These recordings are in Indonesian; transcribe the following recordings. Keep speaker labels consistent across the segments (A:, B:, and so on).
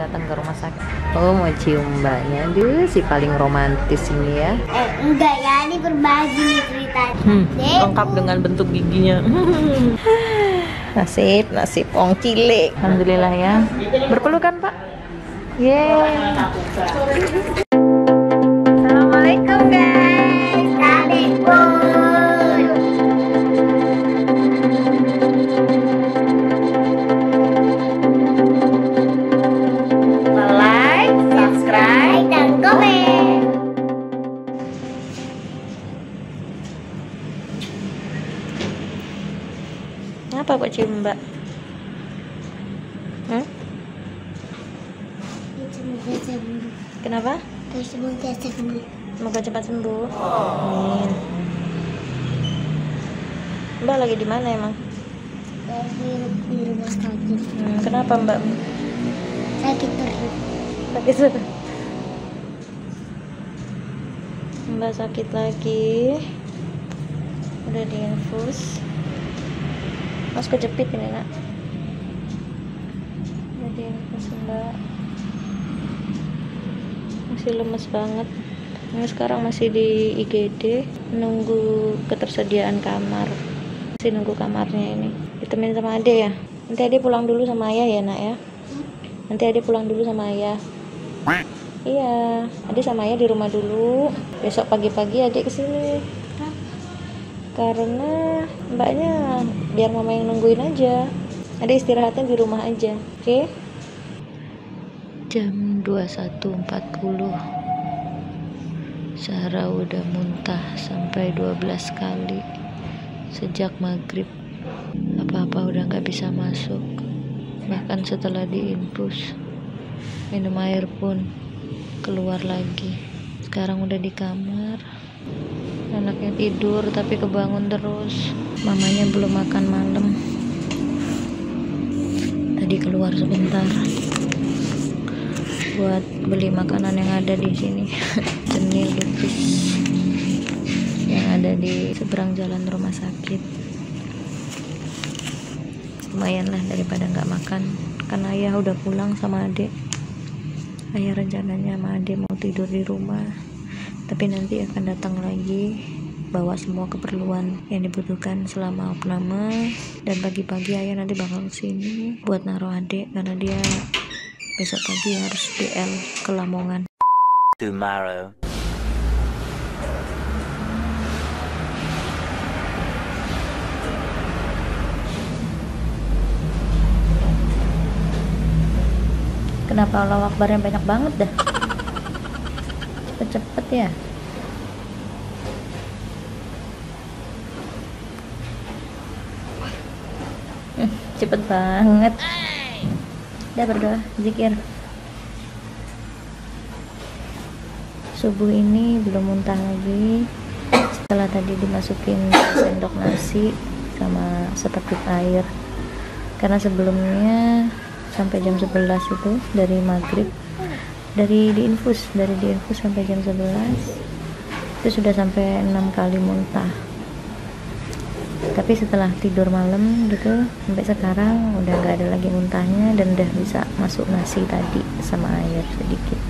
A: datang ke rumah sakit. Oh mau cium mbaknya, Duh, si paling romantis ini ya.
B: Eh, enggak ya, ini berbagi nih ceritanya.
A: Hmm, lengkap dengan bentuk giginya. nasib, nasib ong cilik. Alhamdulillah ya. Berpelukan pak? Yeay.
B: Assalamualaikum guys.
A: Ngapa kok cium mbak? Hmm?
B: Sembuh.
A: Kenapa?
B: Semoga sembuh.
A: Semoga cepat sembuh. Amin. Mbak lagi di mana emang?
B: Di rumah sakit.
A: Hmm, kenapa mbak?
B: Sakit perut.
A: Sakit sudah. Mbak sakit lagi. Udah diinfus. Mas kejepit ini nak. Udah diinfus mbak. Masih lemes banget. Ini sekarang masih di IGD nunggu ketersediaan kamar. Masih nunggu kamarnya ini. Ditemenin sama Ade ya. Nanti Ade pulang dulu sama ayah ya nak ya. Nanti Ade pulang dulu sama ayah. Iya, Ade sama ayah di rumah dulu. Besok pagi-pagi Ade ke sini. Karena mbaknya biar mama yang nungguin aja. Ade istirahatnya di rumah aja, oke? Jam 21.40 Sarah udah muntah sampai 12 kali sejak maghrib. Apa-apa udah nggak bisa masuk. Bahkan setelah diinfus minum air pun keluar lagi. Sekarang udah di kamar anaknya tidur tapi kebangun terus. Mamanya belum makan malam. Tadi keluar sebentar. Buat beli makanan yang ada di sini. Cenil lupis. Yang ada di seberang jalan rumah sakit. Lumayan lah daripada nggak makan. Kan ayah udah pulang sama adik. Ayah rencananya sama adik mau tidur di rumah tapi nanti akan datang lagi bawa semua keperluan yang dibutuhkan selama opname dan pagi-pagi ayah nanti bakal ke sini buat naruh adik karena dia besok pagi harus BL ke Lamongan
C: tomorrow.
A: Kenapa Allah Akbarnya banyak banget dah? Cepet-cepet ya. Hmm, cepet banget. Udah berdoa, zikir. Subuh ini belum muntah lagi. Setelah tadi dimasukin sendok nasi sama seteguk air. Karena sebelumnya sampai jam 11 itu dari maghrib dari diinfus dari diinfus sampai jam 11 itu sudah sampai enam kali muntah. Tapi setelah tidur malam gitu sampai sekarang udah nggak ada lagi muntahnya dan udah bisa masuk nasi tadi sama air sedikit.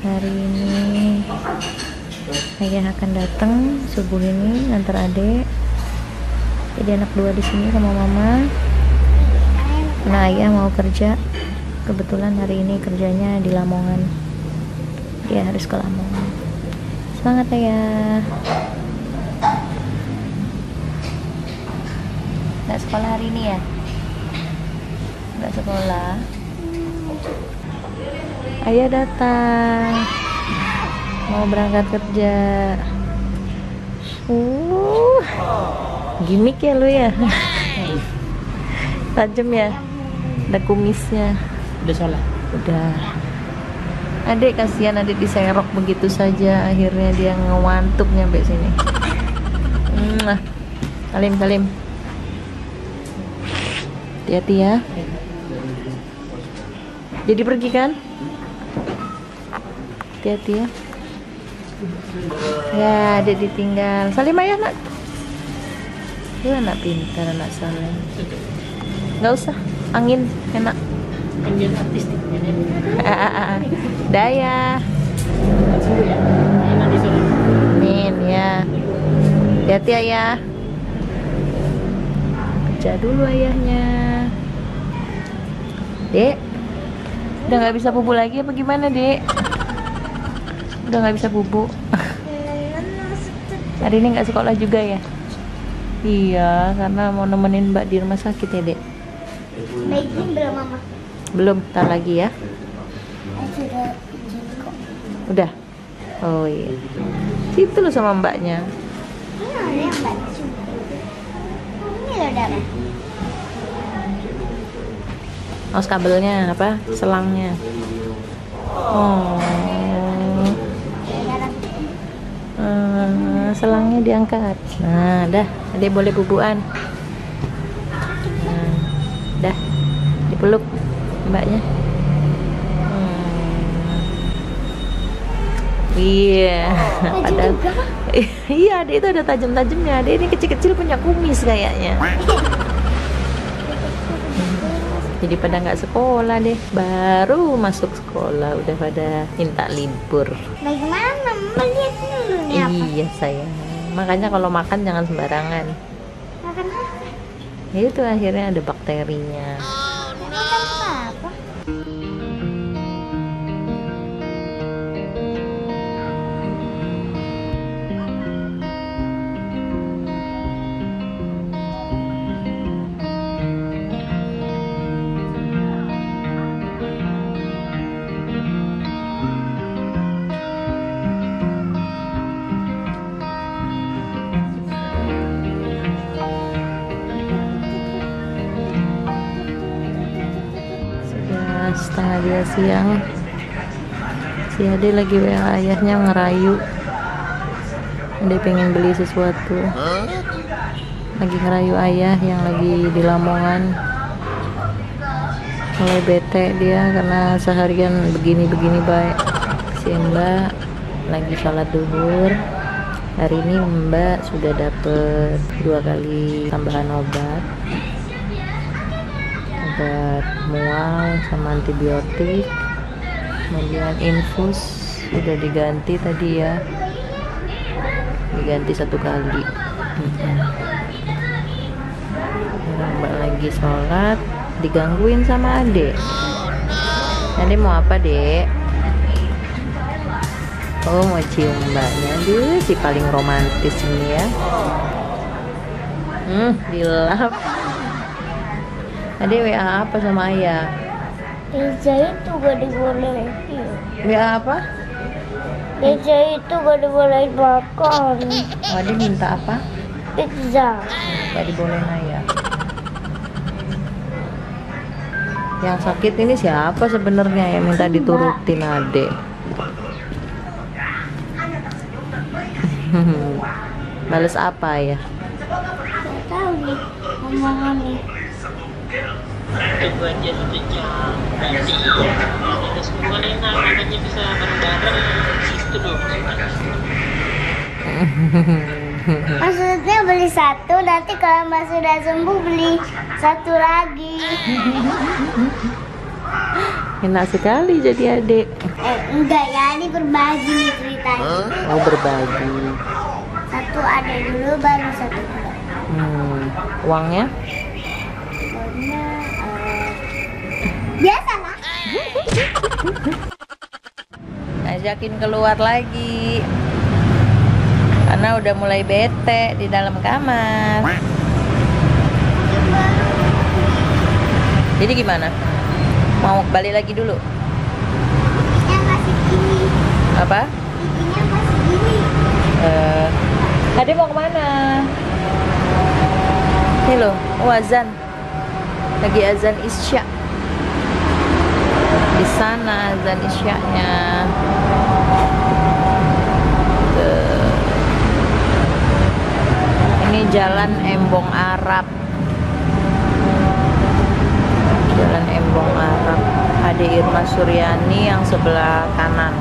A: Hari ini ayah akan datang subuh ini antar adik. Jadi anak dua di sini sama mama. Karena ayah mau kerja kebetulan hari ini kerjanya di Lamongan. Dia harus ke Lamongan. Semangat ayah. Nggak sekolah hari ini ya? Nggak sekolah. Ayah datang. Mau berangkat kerja. Uh gimmick ya lu ya? Tajam ya? Ada kumisnya
D: udah sholat?
A: Udah. Adik kasihan adik diserok begitu saja. Akhirnya dia ngewantuk nyampe sini. Mwah. salim salim. Hati-hati ya. Jadi pergi kan? Hati-hati ya. Ya adik ditinggal. Salim ayah nak? Dia anak pintar anak salim. Nggak usah. Angin enak
D: Kegiatan artistiknya deh.
A: Daya.
D: Sembuh ya. Ini nanti sore.
A: Amin ya. Hati-hati ayah. Kerja dulu ayahnya. Dek. Udah nggak bisa bubu lagi apa gimana, Dek? Udah nggak bisa bubu. Hari ini nggak sekolah juga ya? Iya, karena mau nemenin Mbak di rumah sakit ya, Dek.
B: Baiknya belum mama.
A: Belum, ntar lagi ya. Udah. Oh iya. Situ lo sama mbaknya. Aus kabelnya apa? Selangnya. Oh. Eh, selangnya diangkat. Nah, dah. Adek boleh bubuan. Nah, dah. Dipeluk mbaknya. Hmm. Iya. Padahal iya, adek itu ada tajam-tajamnya. Adek ini kecil-kecil punya kumis kayaknya. Jadi pada nggak sekolah deh, baru masuk sekolah udah pada minta libur.
B: Bagaimana? Mama lihat dulu nih apa?
A: Iya sayang. Makanya kalau makan jangan sembarangan.
B: Makan apa?
A: Itu akhirnya ada bakterinya. Siang. Si Ade lagi WA ayahnya ngerayu. Ade pengen beli sesuatu. Lagi ngerayu ayah yang lagi di Lamongan. Mulai bete dia karena seharian begini-begini baik. Si Mbak lagi sholat duhur. Hari ini Mbak sudah dapet dua kali tambahan obat obat mual sama antibiotik. Kemudian infus sudah diganti tadi ya. Diganti satu kali. Sekarang mbak lagi sholat digangguin sama adek Ade mau apa dek? Oh mau cium mbaknya. Duh, si paling romantis ini ya. Hmm dilap Ade WA apa sama ayah?
B: Pizza itu gak dibolehin.
A: WA apa?
B: Pizza itu gak dibolehin makan.
A: Oh, Ade minta apa?
B: Pizza.
A: Gak dibolehin ayah. Yang sakit ini siapa sebenarnya yang minta diturutin Ade? Bales apa ya?
B: Tahu nih. Omongan nih.
D: Tunggu aja satu jam. Nanti ya. Ada semua enak. Makanya bisa bareng-bareng. Situ dong.
B: Maksudnya beli satu, nanti kalau mas sudah sembuh beli satu lagi.
A: Enak sekali jadi adik.
B: Eh, enggak ya, ini berbagi nih ceritanya.
A: Oh berbagi.
B: Satu ada dulu, baru satu.
A: Hmm. Uangnya?
B: Pokoknya, eh, biasalah.
A: Ajakin keluar lagi. Karena udah mulai bete di dalam kamar. Jadi gimana? Mau balik lagi dulu?
B: Giginya masih gini,
A: Apa?
B: giginya masih gini.
A: Eh, Ade mau ke mana? Ini loh, oh azan. Lagi azan isya. Di sana azan isyaknya. Tuh. Ini jalan Embong Arab. Jalan Embong Arab. Ade Irma Suryani yang sebelah kanan.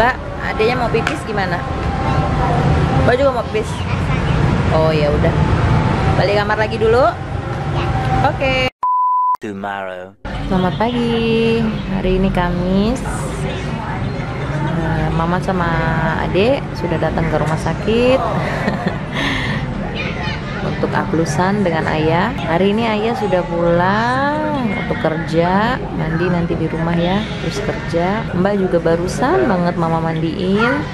A: Mbak, adanya mau pipis gimana? Mbak juga mau pipis? Oh ya udah. balik kamar lagi dulu oke
C: Tomorrow.
A: Selamat pagi. Hari ini Kamis. Eh, Mama sama Adek sudah datang ke rumah sakit untuk aplusan dengan Ayah. Hari ini Ayah sudah pulang untuk kerja, mandi nanti di rumah ya, terus kerja. Mbak juga barusan banget Mama mandiin.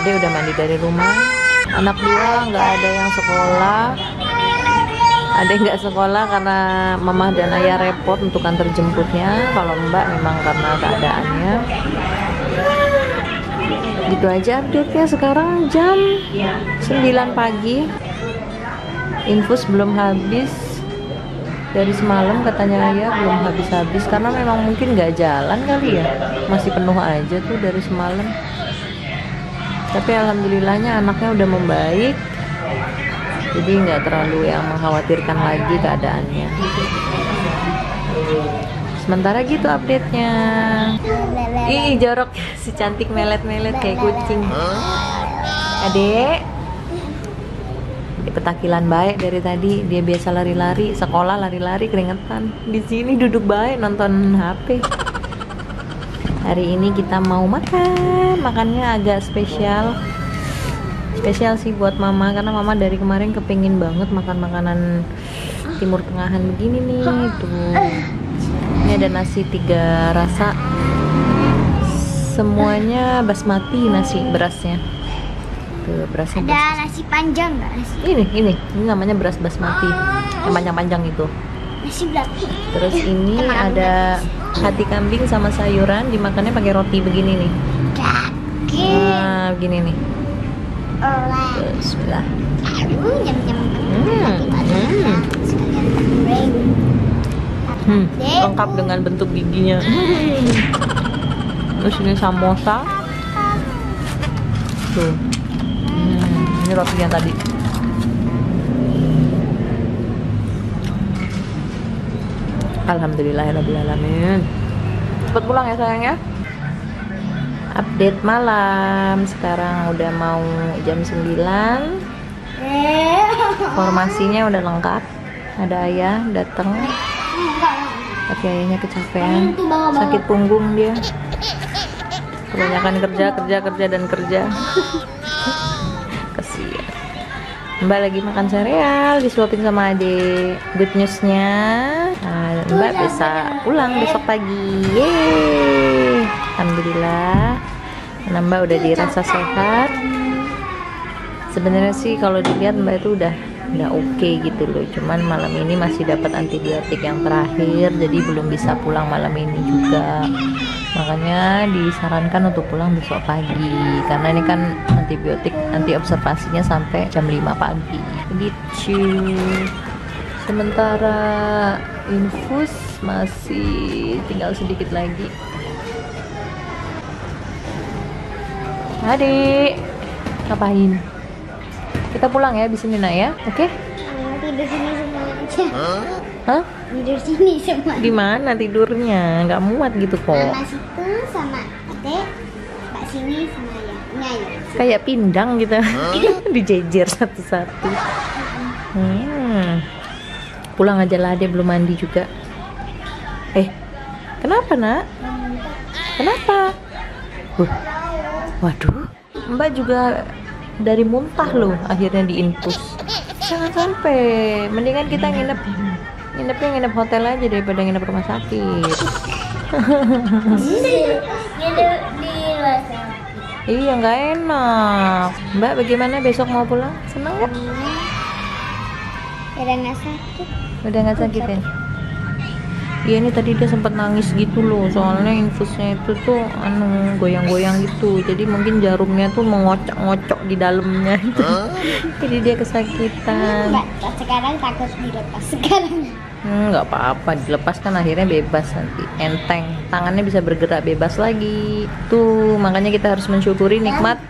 A: Adek udah mandi dari rumah. Anak dua nggak ada yang sekolah. Ada yang nggak sekolah karena mama dan ayah repot untuk antar jemputnya. Kalau mbak memang karena keadaannya. Gitu aja update nya sekarang jam 9 pagi. Infus belum habis. Dari semalam katanya ayah belum habis-habis. Karena memang mungkin nggak jalan kali ya. Masih penuh aja tuh dari semalam tapi alhamdulillahnya anaknya udah membaik. Jadi nggak terlalu yang mengkhawatirkan lagi keadaannya. Sementara gitu update nya ih jorok. Si cantik melet-melet kayak kucing. Adek petakilan baik dari tadi. Dia biasa lari-lari. Sekolah lari-lari keringetan. Di sini duduk baik nonton HP hari ini kita mau makan makannya agak spesial spesial sih buat mama karena mama dari kemarin kepingin banget makan makanan timur tengahan begini nih tuh ini ada nasi tiga rasa semuanya basmati nasi berasnya tuh berasnya
B: Ada
A: beras.
B: nasi panjang nggak nasi?
A: ini ini ini namanya beras basmati yang panjang-panjang itu. Terus ini ada hati kambing sama sayuran dimakannya pakai roti begini nih nah begini nih. Bismillah. Hmm, hmm. Lengkap dengan bentuk giginya. Terus ini samosa. Tuh. Hmm, ini rotinya tadi. Alhamdulillahirrahmanirrahim. Cepet pulang ya sayang ya. Update malam. Sekarang udah mau jam 9. Formasinya udah lengkap. Ada ayah datang. Tapi ayahnya kecapean. Sakit punggung dia. Kebanyakan kerja, kerja, kerja dan kerja. Kasihan. Mbak lagi makan sereal, disuapin sama adik. Good newsnya, Mbak bisa pulang besok pagi. Yeay. Alhamdulillah. Karena Mbak udah dirasa sehat. Sebenarnya sih kalau dilihat Mbak itu udah udah oke gitu loh. Cuman malam ini masih dapat antibiotik yang terakhir, jadi belum bisa pulang malam ini juga. Makanya disarankan untuk pulang besok pagi karena ini kan antibiotik anti observasinya sampai jam 5 pagi. Gitu. Sementara infus masih tinggal sedikit lagi. Adik, ngapain? Kita pulang ya di sini nak ya, oke?
B: Tidur sini semua aja.
A: Hah?
B: Tidur sini semua.
A: Di mana tidurnya? Nggak muat gitu kok.
B: Mama situ sama adek, mbak sini sama ya. Nyai.
A: Kayak pindang gitu, dijejer satu-satu. Hmm. Pulang aja lah, dia belum mandi juga. Eh, kenapa nak? Kenapa? Uh, waduh, Mbak juga dari muntah loh akhirnya diinfus. Jangan sampai, mendingan kita nginep nginepnya nginep hotel aja daripada nginep rumah sakit.
B: Nginep di.
A: Iya nggak enak. Mbak bagaimana besok mau pulang? Senang nggak?
B: Udah nggak sakit.
A: Udah nggak sakit ya? Iya ini tadi dia sempat nangis gitu loh. Soalnya infusnya itu tuh anu goyang-goyang gitu. Jadi mungkin jarumnya tuh mengocok-ngocok di dalamnya itu. Jadi dia kesakitan.
B: Sekarang takut dilepas. Sekarang.
A: Hmm, nggak apa-apa. Dilepas kan akhirnya bebas nanti. Enteng. Tangannya bisa bergerak bebas lagi. Tuh makanya kita harus mensyukuri nikmat.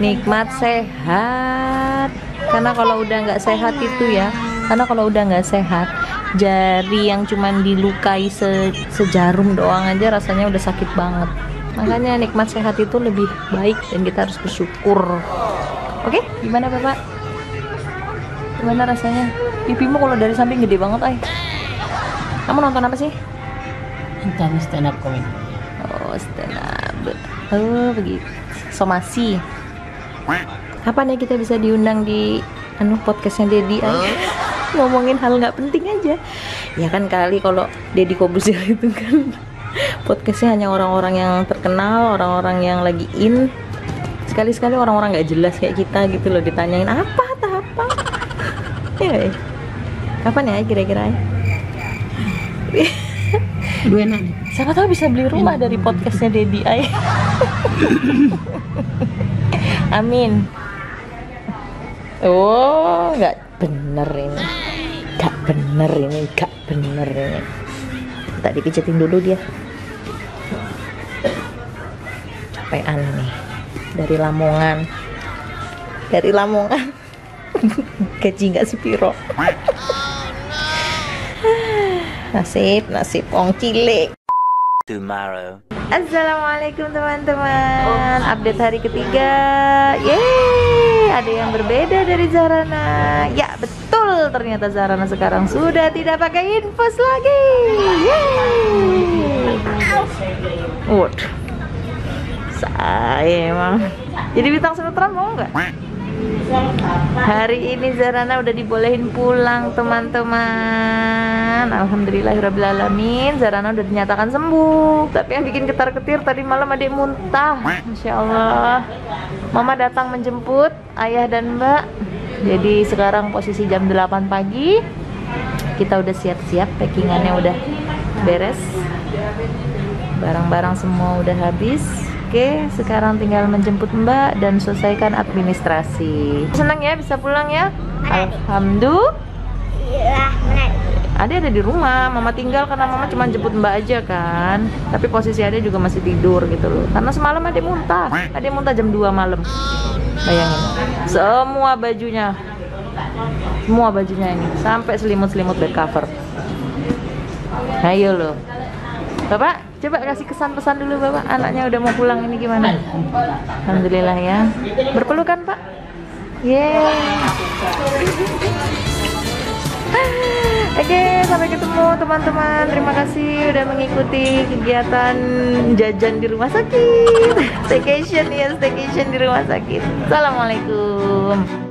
A: nikmat sehat. Karena kalau udah nggak sehat itu ya karena kalau udah nggak sehat jari yang cuman dilukai se- sejarum doang aja rasanya udah sakit banget makanya nikmat sehat itu lebih baik dan kita harus bersyukur oke gimana bapak Gimana rasanya? Pipimu kalau dari samping gede banget, ay. Kamu nonton apa sih?
D: Nonton stand up comedy.
A: Oh, stand up. Oh, begitu. Somasi. Kapan ya kita bisa diundang di anu podcastnya Dedi ay? Ngomongin hal nggak penting aja. Ya kan kali kalau Dedi Kobusir itu kan podcastnya hanya orang-orang yang terkenal, orang-orang yang lagi in. Sekali-sekali orang-orang nggak jelas kayak kita gitu loh ditanyain apa apa. ya, ya. Kapan ya kira-kira? ya?
D: Dua enak.
A: Siapa tahu bisa beli rumah dari podcastnya Dedi Ay. Amin. Oh, nggak bener ini. Nggak bener ini, nggak bener ini. Tak dipijetin dulu dia. Capean nih. Dari Lamongan. Dari Lamongan. Gaji nggak sepiro. nasib, nasib wong cilik.
C: Tomorrow.
A: Assalamualaikum teman-teman Update hari ketiga Yeay Ada yang berbeda dari Zarana. Ya betul Ternyata Zarana sekarang sudah tidak pakai infus lagi. Yeay. Waduh. Saya emang Jadi bintang sinetron mau nggak? Hari ini Zarana udah dibolehin pulang teman-teman. Alhamdulillahirrabbilalamin. Zarana udah dinyatakan sembuh. Tapi yang bikin ketar-ketir tadi malam adik muntah. Masya Allah. Mama datang menjemput ayah dan mbak. Jadi sekarang posisi jam 8 pagi. Kita udah siap-siap packingannya udah beres. Barang-barang semua udah habis Oke, sekarang tinggal menjemput Mbak dan selesaikan administrasi. Senang ya bisa pulang ya? Alhamdulillah.
B: Iya.
A: Ade ada di rumah, Mama tinggal karena Mama cuma jemput Mbak aja kan. Tapi posisi Ade juga masih tidur gitu loh. Karena semalam Ade muntah. Ade muntah jam 2 malam. Bayangin. Semua bajunya. Semua bajunya ini sampai selimut-selimut bed cover. Ayo loh. Bapak, coba kasih kesan pesan dulu Bapak. Anaknya udah mau pulang ini gimana? Alhamdulillah ya. Berpelukan Pak. Yeay. Oke, sampai ketemu teman-teman. Terima kasih udah mengikuti kegiatan jajan di rumah sakit. Staycation ya, staycation di rumah sakit. Assalamualaikum.